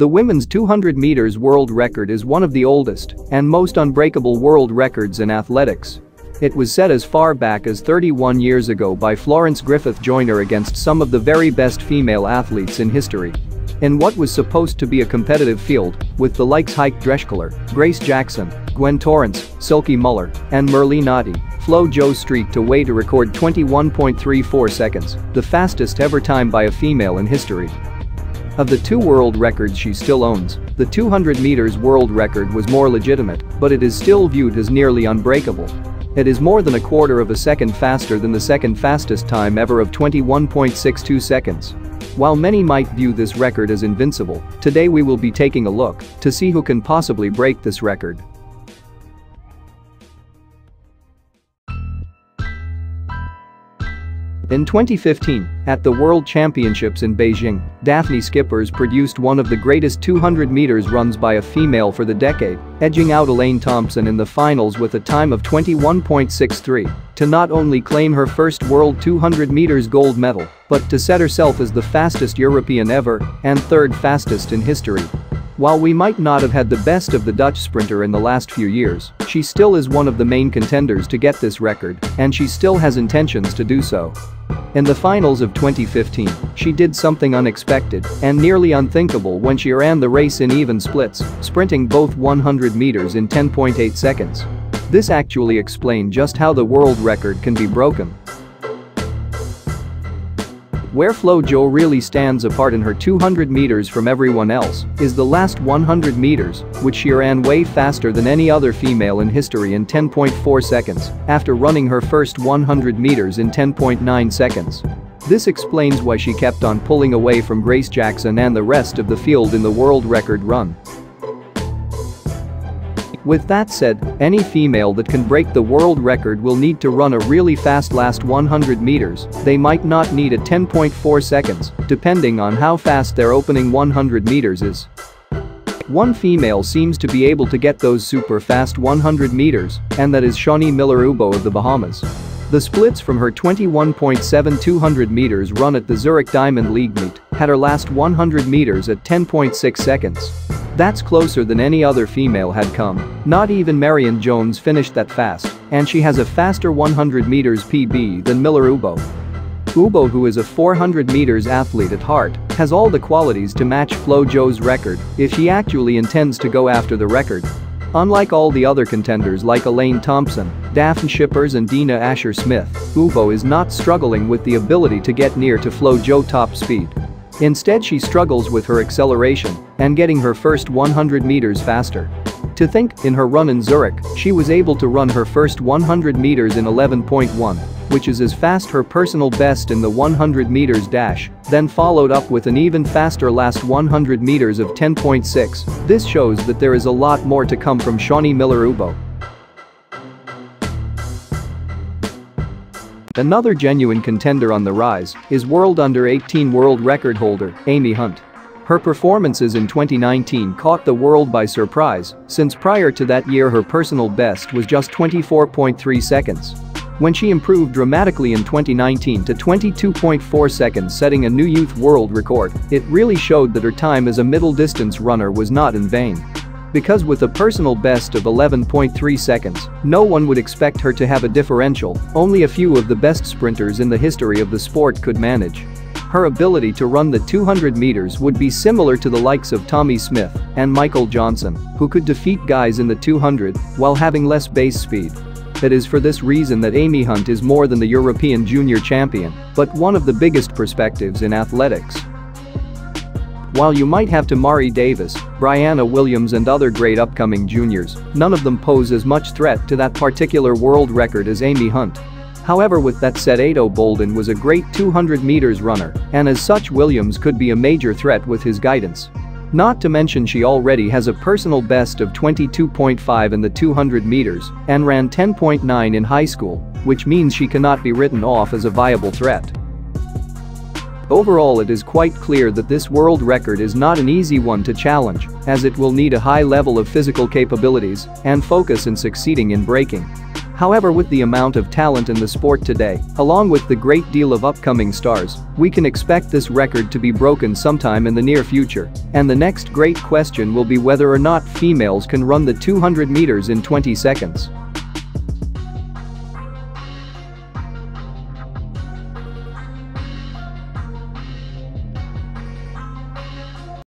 The women's 200 meters world record is one of the oldest and most unbreakable world records in athletics. It was set as far back as 31 years ago by Florence Griffith Joyner against some of the very best female athletes in history. In what was supposed to be a competitive field, with the likes Heike Drechsler, Grace Jackson, Gwen Torrence, Silke Möller, and Merlene Ottey, Flo Jo streaked away to record 21.34 seconds, the fastest ever time by a female in history. Of the two world records she still owns, the 200 meters world record was more legitimate, but it is still viewed as nearly unbreakable. It is more than a quarter of a second faster than the second fastest time ever of 21.62 seconds. While many might view this record as invincible, today we will be taking a look to see who can possibly break this record. In 2015, at the World Championships in Beijing, Daphne Schippers produced one of the greatest 200 meters runs by a female for the decade, edging out Elaine Thompson in the finals with a time of 21.63 to not only claim her first World 200 meters gold medal, but to set herself as the fastest European ever and third fastest in history. While we might not have had the best of the Dutch sprinter in the last few years, she still is one of the main contenders to get this record, and she still has intentions to do so. In the finals of 2015, she did something unexpected and nearly unthinkable when she ran the race in even splits, sprinting both 100 meters in 10.8 seconds. This actually explained just how the world record can be broken. Where Flo Jo really stands apart in her 200 meters from everyone else is the last 100 meters, which she ran way faster than any other female in history in 10.4 seconds, after running her first 100 meters in 10.9 seconds. This explains why she kept on pulling away from Grace Jackson and the rest of the field in the world record run. With that said, any female that can break the world record will need to run a really fast last 100 meters, they might not need a 10.4 seconds, depending on how fast their opening 100 meters is. One female seems to be able to get those super fast 100 meters, and that is Shaunae Miller-Uibo of the Bahamas. The splits from her 21.7 200 meters run at the Zurich Diamond League meet had her last 100 meters at 10.6 seconds. That's closer than any other female had come. Not even Marion Jones finished that fast, and she has a faster 100 meters PB than Miller-Uibo. Uibo who is a 400 meters athlete at heart, has all the qualities to match Flo Jo's record if she actually intends to go after the record. Unlike all the other contenders like Elaine Thompson, Daphne Schippers and Dina Asher Smith, Uibo is not struggling with the ability to get near to Flo Jo top speed. Instead she struggles with her acceleration and getting her first 100 meters faster. To think, in her run in Zurich, she was able to run her first 100 meters in 11.1, which is as fast her personal best in the 100 meters dash, then followed up with an even faster last 100 meters of 10.6. This shows that there is a lot more to come from Shaunae Miller-Uibo. Another genuine contender on the rise is World Under-18 world record holder, Amy Hunt. Her performances in 2019 caught the world by surprise, since prior to that year her personal best was just 24.3 seconds. When she improved dramatically in 2019 to 22.4 seconds setting a new youth world record, it really showed that her time as a middle distance runner was not in vain. Because with a personal best of 11.3 seconds, no one would expect her to have a differential only a few of the best sprinters in the history of the sport could manage. Her ability to run the 200 meters would be similar to the likes of Tommie Smith and Michael Johnson, who could defeat guys in the 200 while having less base speed. It is for this reason that Amy Hunt is more than the European junior champion, but one of the biggest perspectives in athletics. While you might have Tamari Davis, Briana Williams and other great upcoming juniors, none of them pose as much threat to that particular world record as Amy Hunt. However with that said Ato Boldon was a great 200 meters runner, and as such Williams could be a major threat with his guidance. Not to mention she already has a personal best of 22.5 in the 200 meters and ran 10.9 in high school, which means she cannot be written off as a viable threat. Overall it is quite clear that this world record is not an easy one to challenge, as it will need a high level of physical capabilities and focus in succeeding in breaking. However with the amount of talent in the sport today, along with the great deal of upcoming stars, we can expect this record to be broken sometime in the near future. And the next great question will be whether or not females can run the 200 meters in 20 seconds.